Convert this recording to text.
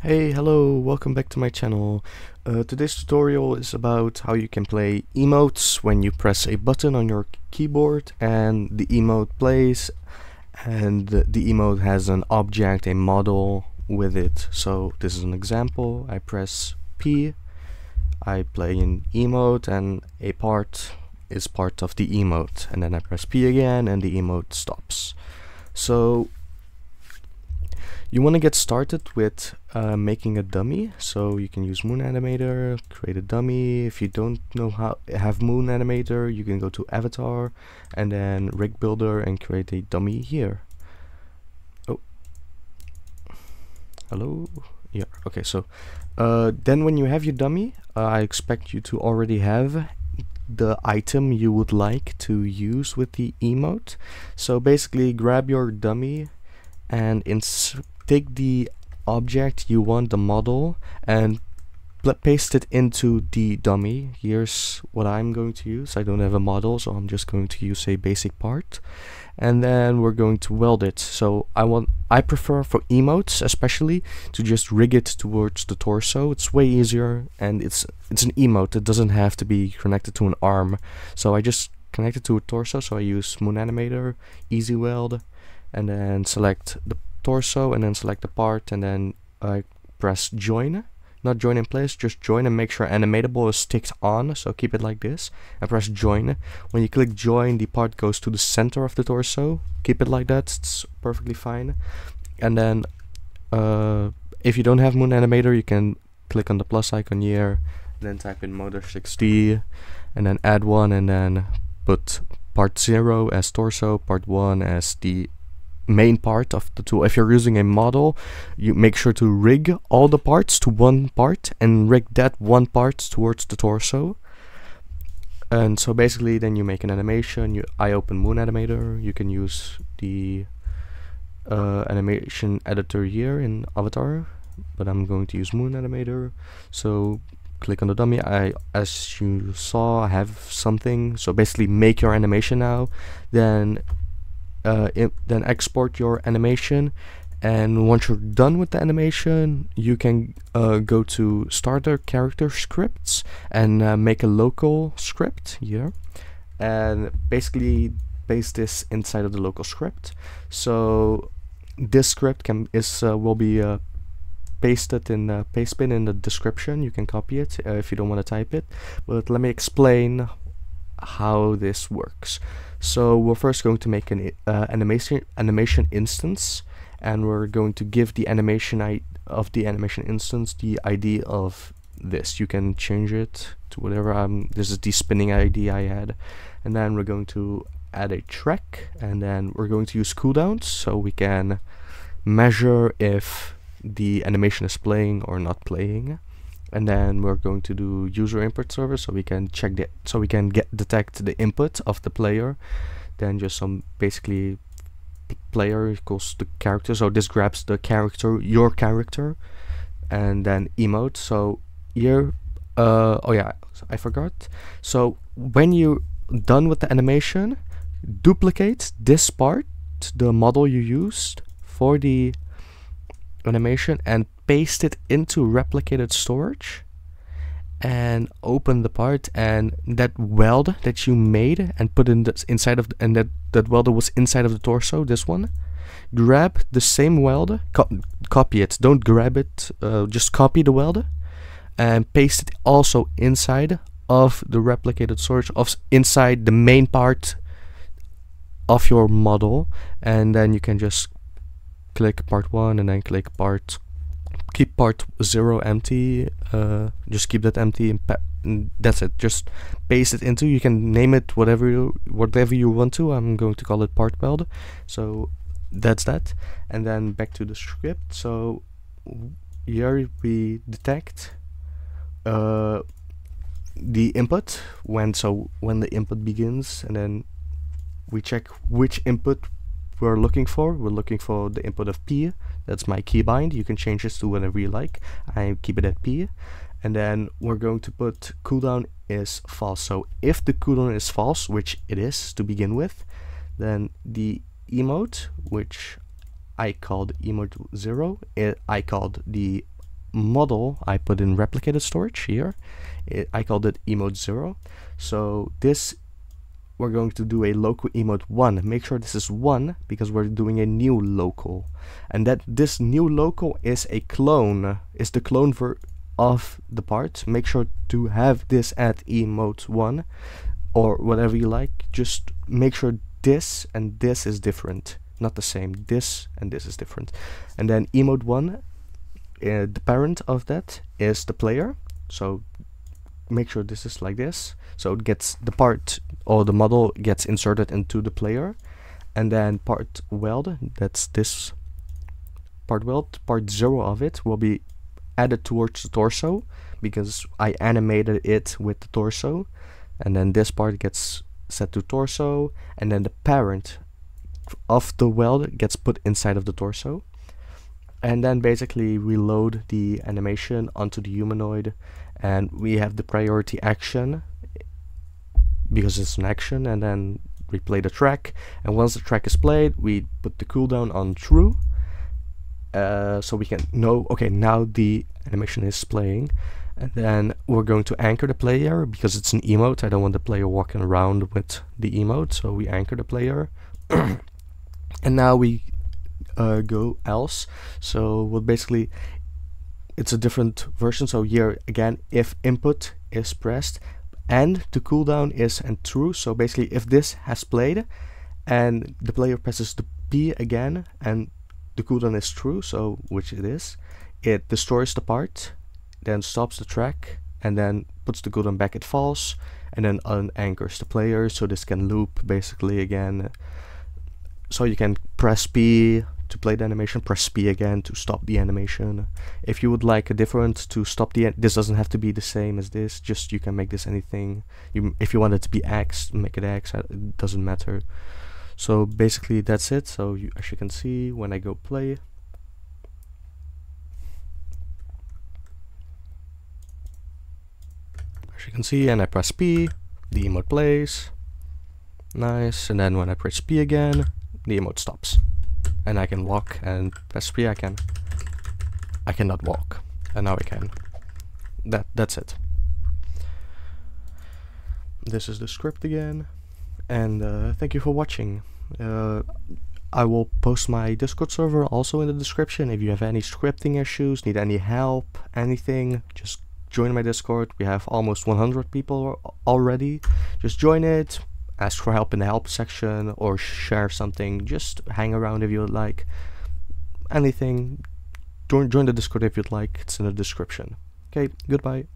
Hey, hello, welcome back to my channel. Uh, today's tutorial is about how you can play emotes when you press a button on your keyboard and the emote plays and the, emote has an object, a model with it. So this is an example, I press P, I play an emote and a part is part of the emote and then I press P again and the emote stops. So you want to get started with uh, making a dummy, so you can use Moon Animator, create a dummy. If you don't know how have Moon Animator, you can go to Avatar and then Rig Builder and create a dummy here. Oh, hello. Yeah. Okay. So uh, then when you have your dummy, uh, I expect you to already have the item you would like to use with the emote. So basically, grab your dummy and take the object you want the model and paste it into the dummy. Here's what I'm going to use. I don't have a model so I'm just going to use a basic part. And then we're going to weld it. So I want I prefer for emotes especially to just rig it towards the torso. It's way easier and it's it's an emote. It doesn't have to be connected to an arm. So I just connect it to a torso. So I use Moon Animator easy weld and then select the torso and then select the part and then uh, press join. Not join in place just join and make sure animatable is ticked on so keep it like this and press join. When you click join the part goes to the center of the torso. Keep it like that it's perfectly fine. And then uh, if you don't have moon animator you can click on the plus icon here then type in motor 6d and then add one and then put part 0 as torso part 1 as the main part of the tool. If you're using a model, you make sure to rig all the parts to one part and rig that one part towards the torso. And so basically then you make an animation, you I open Moon Animator, you can use the uh, animation editor here in Avatar, but I'm going to use Moon Animator. So click on the dummy, I as you saw I have something, so basically make your animation now, then uh, then export your animation. And once you're done with the animation you can uh, go to starter character scripts and uh, make a local script here. And basically paste this inside of the local script. So this script can is uh, will be uh, pasted in the pastebin in the description. You can copy it uh, if you don't want to type it. But let me explain how this works so we're first going to make an uh, animation animation instance, and we're going to give the animation I of the animation instance the ID of this. You can change it to whatever. Um, this is the spinning ID I had, and then we're going to add a track, and then we're going to use cooldowns so we can measure if the animation is playing or not playing and then we're going to do user input service so we can check the so we can get detect the input of the player. Then just some basically player equals the character. So this grabs the character your character and then emote. So here uh oh yeah I forgot. So when you're done with the animation duplicate this part the model you used for the animation and paste it into replicated storage and open the part and that weld that you made and put in the inside of the, and that that welder was inside of the torso this one grab the same welder co copy it. Don't grab it uh, just copy the welder and paste it also inside of the replicated storage of inside the main part of your model. And then you can just click part 1 and then click part keep part 0 empty uh, just keep that empty and, that's it. Just paste it into you can name it whatever you whatever you want to. I'm going to call it part weld. So that's that. And then back to the script. So here we detect uh, the input when so when the input begins and then we check which input we're looking for. We're looking for the input of P. That's my keybind. You can change this to whatever you like. I keep it at P. And then we're going to put cooldown is false. So if the cooldown is false, which it is to begin with, then the emote, which I called emote 0, it, I called the model I put in replicated storage here. It, I called it emote 0. So this we're going to do a local emote 1. Make sure this is 1 because we're doing a new local. And that this new local is a clone, is the clone for of the part. Make sure to have this at emote 1 or whatever you like. Just make sure this and this is different. Not the same. This and this is different. And then emote 1, uh, the parent of that is the player. So make sure this is like this. So it gets the part or the model gets inserted into the player. And then part weld that's this part weld part zero of it will be added towards the torso because I animated it with the torso. And then this part gets set to torso. And then the parent of the weld gets put inside of the torso and then basically we load the animation onto the humanoid and we have the priority action because it's an action and then we play the track. And once the track is played we put the cooldown on true uh, so we can know okay now the animation is playing. And then we're going to anchor the player because it's an emote. I don't want the player walking around with the emote so we anchor the player. And now we uh, go else. So well basically it's a different version. So here again if input is pressed and the cooldown is and true. So basically if this has played and the player presses the P again and the cooldown is true so which it is it destroys the part then stops the track and then puts the cooldown back at false and then unanchors the player. So this can loop basically again. So you can press P to play the animation, press P again to stop the animation. If you would like a different to stop the, this doesn't have to be the same as this, just you can make this anything. You, if you want it to be X, make it X, uh, it doesn't matter. So basically that's it, so you, as you can see when I go play, as you can see and I press P, the emote plays, nice, and then when I press P again, the emote stops and I can walk and press 3 I can I cannot walk. And now I can. That that's it. This is the script again and uh, thank you for watching. Uh, I will post my discord server also in the description. If you have any scripting issues need any help anything just join my discord. We have almost 100 people already. Just join it ask for help in the help section or share something. Just hang around if you would like. Anything join, join the discord if you'd like. It's in the description. Okay goodbye